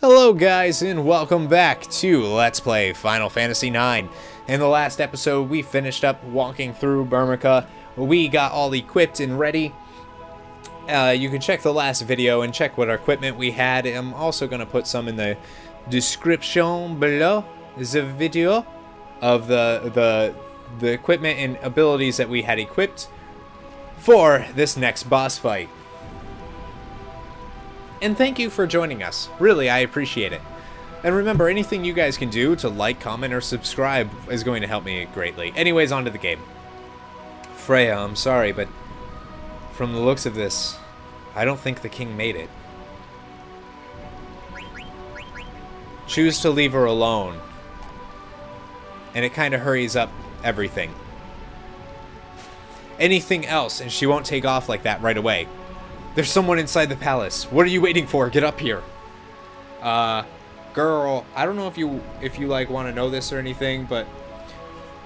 Hello guys and welcome back to Let's Play Final Fantasy IX. In the last episode we finished up walking through Burmecia. We got all equipped and ready. Uh, you can check the last video and check what equipment we had. I'm also going to put some in the description below the video of the, the, the equipment and abilities that we had equipped for this next boss fight. And thank you for joining us. Really, I appreciate it. And remember, anything you guys can do to like, comment, or subscribe is going to help me greatly. Anyways, on to the game. Freya, I'm sorry, but from the looks of this, I don't think the king made it. Choose to leave her alone. And it kind of hurries up everything. Anything else, and she won't take off like that right away. There's someone inside the palace. What are you waiting for? Get up here. Uh, girl, I don't know if you if you like want to know this or anything, but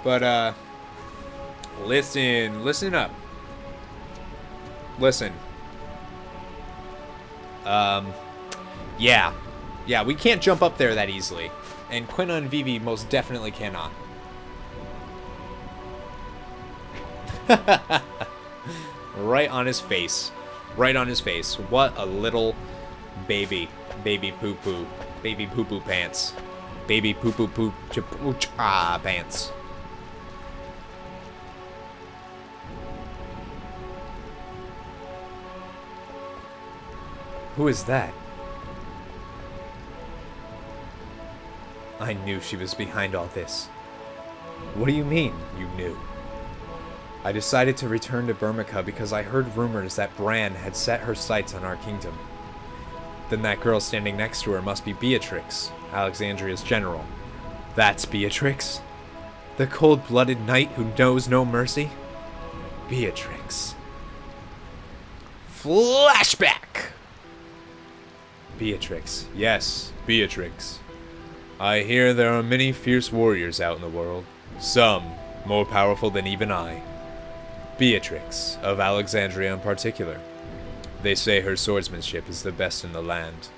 but uh listen, listen up. Listen. Um yeah. Yeah, we can't jump up there that easily. And Quina and Vivi most definitely cannot. right on his face right on his face. What a little baby. Baby poo poo. Baby poo poo pants. Baby poo poo poo ah pants. Who is that? I knew she was behind all this. What do you mean, you knew? I decided to return to Burmecia because I heard rumors that Brahne had set her sights on our kingdom. Then that girl standing next to her must be Beatrix, Alexandria's general. That's Beatrix? The cold-blooded knight who knows no mercy? Beatrix. Flashback! Beatrix. Yes, Beatrix. I hear there are many fierce warriors out in the world. Some more powerful than even I. Beatrix, of Alexandria in particular. They say her swordsmanship is the best in the land.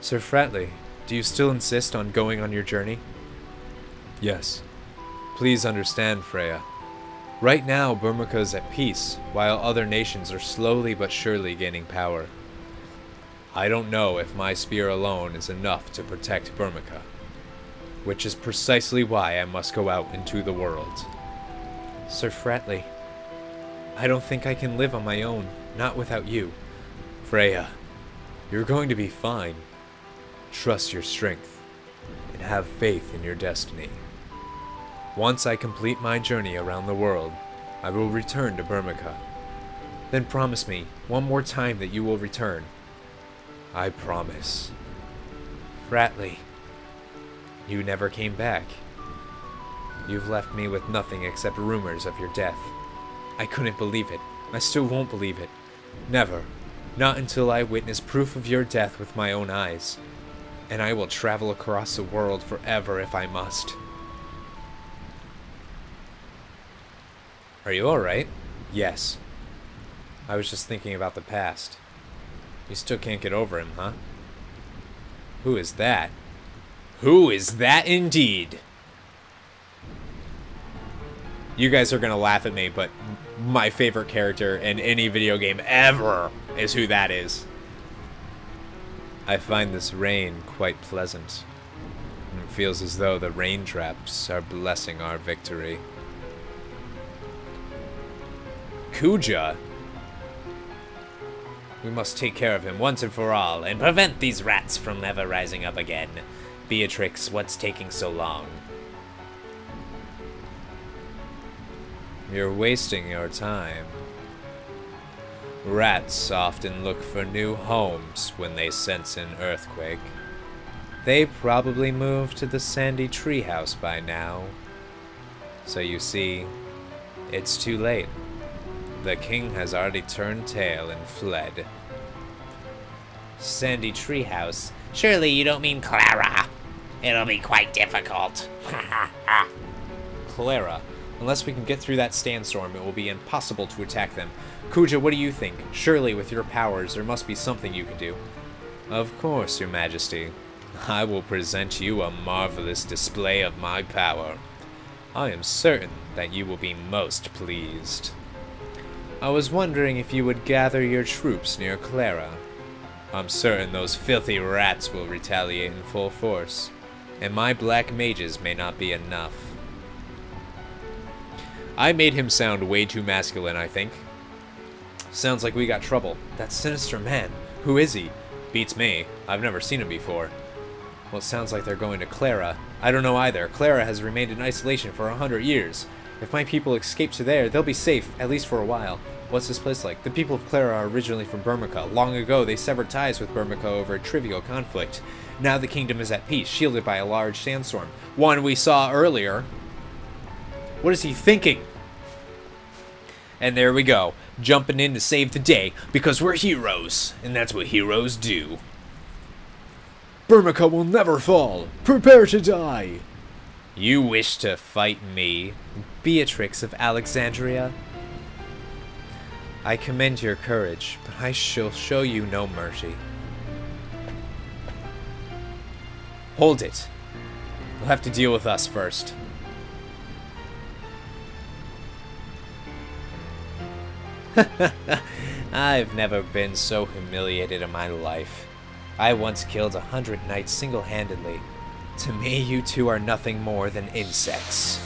Sir Fratley, do you still insist on going on your journey? Yes. Please understand, Freya. Right now, Burmecia is at peace, while other nations are slowly but surely gaining power. I don't know if my spear alone is enough to protect Burmecia, which is precisely why I must go out into the world. Sir Fratley, I don't think I can live on my own, not without you. Freya, you're going to be fine. Trust your strength, and have faith in your destiny. Once I complete my journey around the world, I will return to Burmecia. Then promise me one more time that you will return. I promise. Fratley, you never came back. You've left me with nothing except rumors of your death. I couldn't believe it. I still won't believe it. Never. Not until I witness proof of your death with my own eyes. And I will travel across the world forever if I must. Are you alright? Yes. I was just thinking about the past. You still can't get over him, huh? Who is that? Who is that indeed? You guys are gonna laugh at me, but my favorite character in any video game ever is who that is. I find this rain quite pleasant. It feels as though the raindrops are blessing our victory. Kuja? We must take care of him once and for all, and prevent these rats from ever rising up again. Beatrix, what's taking so long? You're wasting your time. Rats often look for new homes when they sense an earthquake. They probably moved to the sandy treehouse by now. So you see, it's too late. The king has already turned tail and fled. Sandy treehouse? Surely you don't mean Cleyra. It'll be quite difficult. Cleyra, Unless we can get through that sandstorm, it will be impossible to attack them. Kuja, what do you think? Surely, with your powers, there must be something you can do. Of course, your majesty. I will present you a marvelous display of my power. I am certain that you will be most pleased. I was wondering if you would gather your troops near Cleyra. I'm certain those filthy rats will retaliate in full force, and my black mages may not be enough. I made him sound way too masculine, I think. Sounds like we got trouble. That sinister man. Who is he? Beats me. I've never seen him before. Well, it sounds like they're going to Cleyra. I don't know either. Cleyra has remained in isolation for a hundred years. If my people escape to there, they'll be safe, at least for a while. What's this place like? The people of Cleyra are originally from Burmecia. Long ago, they severed ties with Burmecia over a trivial conflict. Now the kingdom is at peace, shielded by a large sandstorm. One we saw earlier. What is he thinking? And there we go, jumping in to save the day, because we're heroes, and that's what heroes do. Burmecia will never fall. Prepare to die. You wish to fight me, Beatrix of Alexandria? I commend your courage, but I shall show you no mercy. Hold it. You'll have to deal with us first. I've never been so humiliated in my life. I once killed a hundred knights single-handedly. To me, you two are nothing more than insects.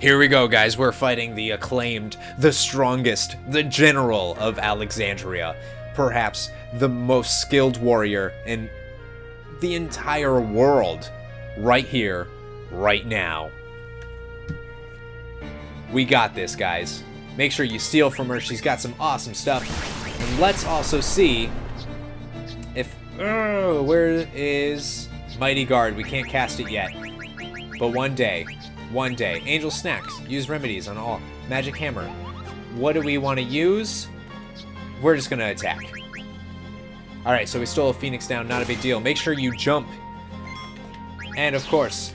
Here we go, guys. We're fighting the acclaimed, the strongest, the general of Alexandria. Perhaps the most skilled warrior in the entire world. Right here, right now. We got this, guys. Make sure you steal from her. She's got some awesome stuff. And let's also see if... Oh, where is Mighty Guard? We can't cast it yet. But one day, one day. Angel Snacks. Use remedies on all. Magic Hammer. What do we want to use? We're just going to attack. Alright, so we stole a Phoenix down. Not a big deal. Make sure you jump. And, of course...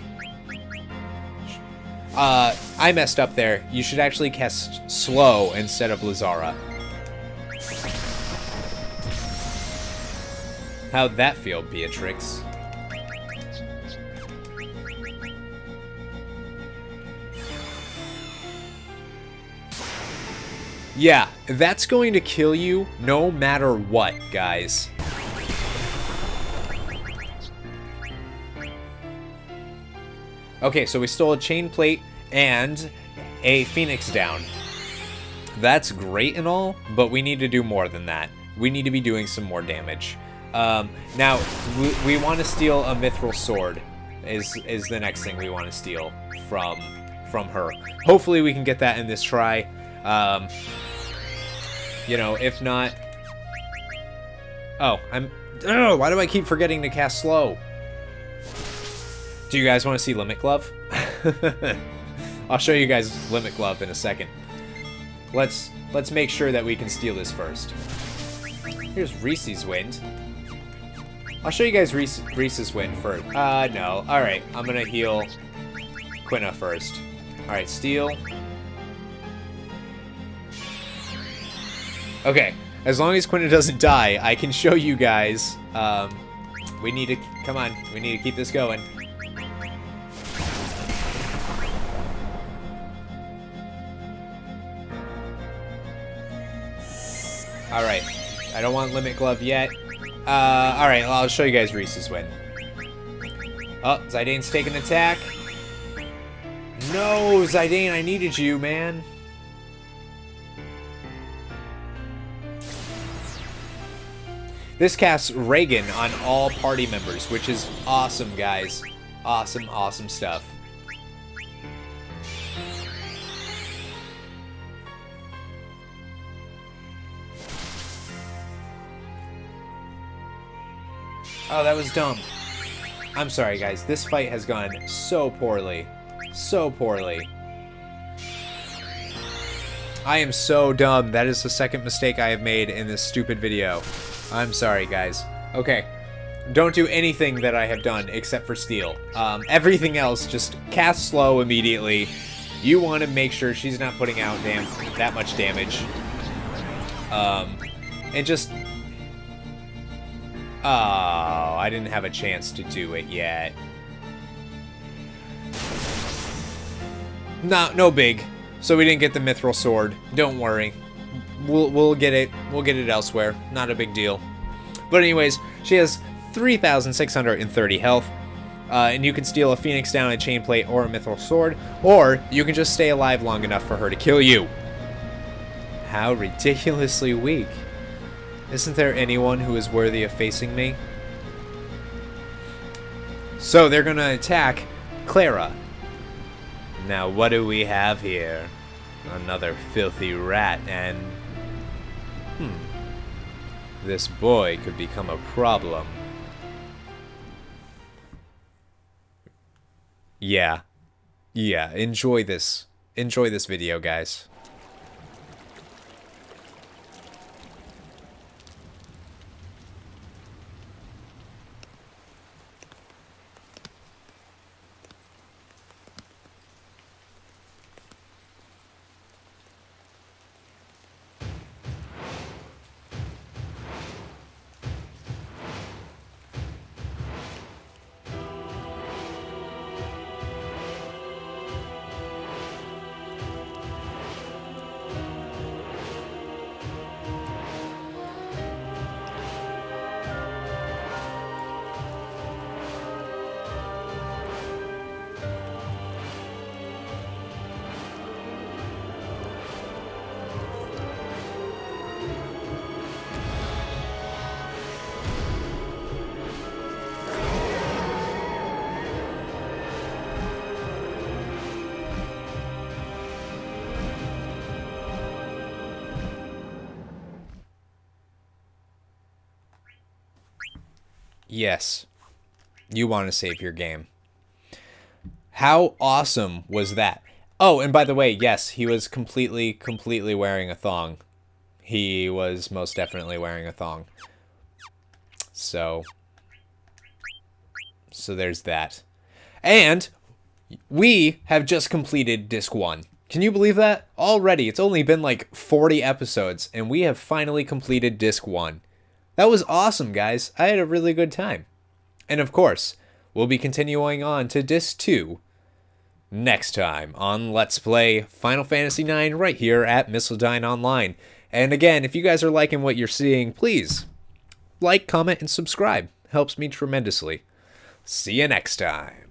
Uh, I messed up there. You should actually cast Slow instead of Lazara. How'd that feel, Beatrix? Yeah, that's going to kill you no matter what, guys. Okay, so we stole a chain plate and a phoenix down. That's great and all, but we need to do more than that. We need to be doing some more damage. Um, now, we, we want to steal a mithril sword is is the next thing we want to steal from from her. Hopefully we can get that in this try. Um, you know, if not... Oh, I'm... Oh, why do I keep forgetting to cast slow? Do you guys want to see Limit Glove? I'll show you guys Limit Glove in a second. Let's let's make sure that we can steal this first. Here's Reis's Wind. I'll show you guys Reis, Reis's Wind first. Uh, no. Alright, I'm gonna heal Quina first. Alright, steal. Okay, as long as Quina doesn't die, I can show you guys. Um, we need to, come on, we need to keep this going. Alright, I don't want Limit Glove yet. Uh, alright, well, I'll show you guys Reis's win. Oh, Zidane's taking attack. No, Zidane, I needed you, man. This casts Regen on all party members, which is awesome, guys. Awesome, awesome stuff. Oh, that was dumb. I'm sorry, guys. This fight has gone so poorly. So poorly. I am so dumb. That is the second mistake I have made in this stupid video. I'm sorry, guys. Okay. Don't do anything that I have done except for steal. Um, everything else, just cast slow immediately. You want to make sure she's not putting out damn that much damage. Um, and just... Oh, I didn't have a chance to do it yet. No, no big. So we didn't get the mithril sword. Don't worry. We'll we'll get it. We'll get it elsewhere. Not a big deal. But anyways, she has 3,630 health. Uh, and you can steal a phoenix down, a chain plate, or a mithril sword, or you can just stay alive long enough for her to kill you. How ridiculously weak. Isn't there anyone who is worthy of facing me? So they're gonna attack Cleyra. Now what do we have here? Another filthy rat and... Hmm. This boy could become a problem. Yeah. Yeah, enjoy this. Enjoy this video, guys. Yes. You want to save your game. How awesome was that? Oh, and by the way, yes, he was completely, completely wearing a thong. He was most definitely wearing a thong. So, so there's that. And we have just completed disc one. Can you believe that? Already, it's only been like 40 episodes, and we have finally completed disc one. That was awesome, guys. I had a really good time. And of course, we'll be continuing on to Disc 2 next time on Let's Play Final Fantasy IX right here at Missildine Online. And again, if you guys are liking what you're seeing, please like, comment, and subscribe. Helps me tremendously. See you next time.